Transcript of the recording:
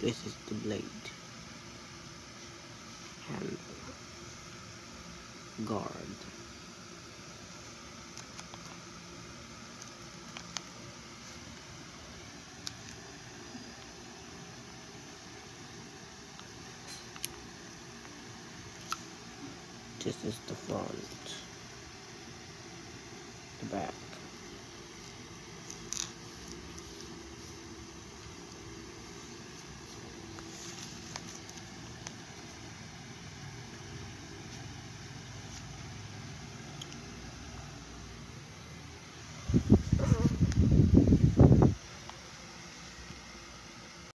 this is the blade. Handle guard. This is the front. The back.